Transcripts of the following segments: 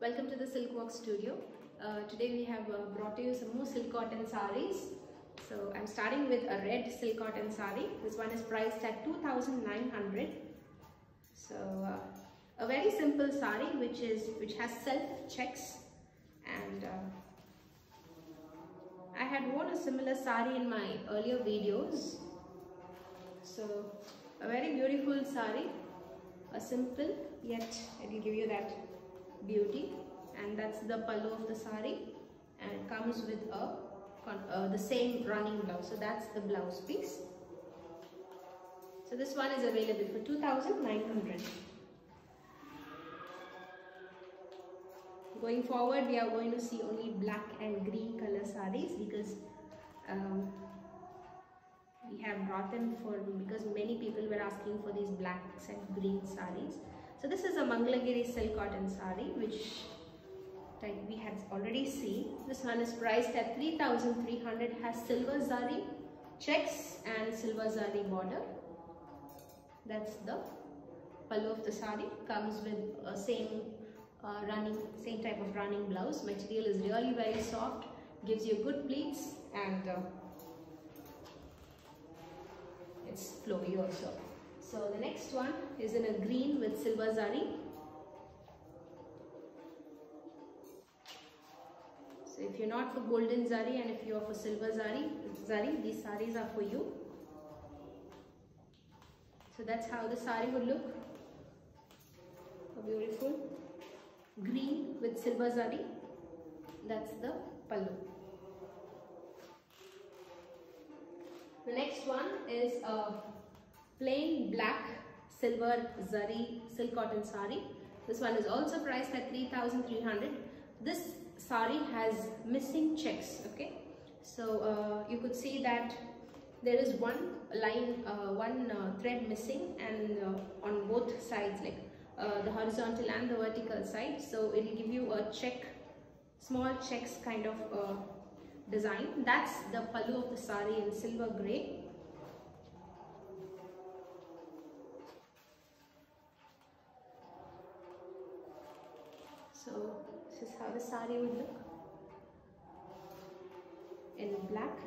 Welcome to the SilkWalk Studio. Uh, today we have uh, brought you some more silk cotton saris. So I'm starting with a red silk cotton sari. This one is priced at 2900 So uh, a very simple sari which is which has self checks and uh, I had worn a similar sari in my earlier videos. So a very beautiful sari, a simple yet it will give you that beauty and that's the pallu of the sari and comes with a uh, the same running blouse. So that's the blouse piece. So this one is available for 2900 going forward we are going to see only black and green color saris because um, we have brought them for because many people were asking for these blacks and green saris so this is a Mangalagiri silk cotton sari which we had already seen. This one is priced at 3300 has silver zari checks and silver zari border. That's the pallu of the sari comes with a same uh, running same type of running blouse. Material is really very soft gives you good pleats and uh, it's flowy also. So the next one is in a green with silver zari. So if you're not for golden zari and if you're for silver zari, zari, these saris are for you. So that's how the sari would look. A beautiful green with silver zari. That's the pallu. The next one is a plain black silver zari silk cotton sari. This one is also priced at 3300 This sari has missing checks, okay. So uh, you could see that there is one line, uh, one uh, thread missing and uh, on both sides like uh, the horizontal and the vertical side. So it will give you a check, small checks kind of uh, design. That's the pallu of the sari in silver grey So this is how the sari would look in black.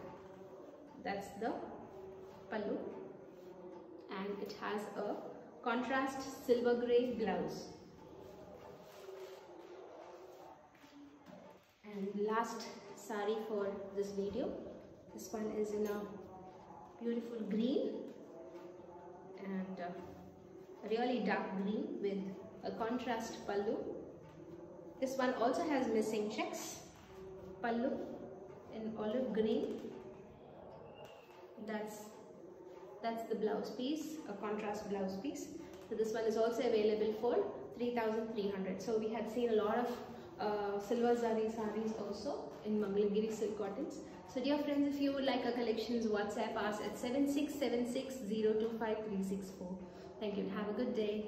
That's the pallu and it has a contrast silver grey blouse. And last sari for this video. This one is in a beautiful green and uh, really dark green with a contrast pallu this one also has missing checks. Pallu in olive green. That's that's the blouse piece, a contrast blouse piece. So this one is also available for 3300 So we had seen a lot of uh, silver zari saris also in Mangalagiri silk cottons. So dear friends, if you would like our collections, WhatsApp us at 7676025364. Thank you and have a good day.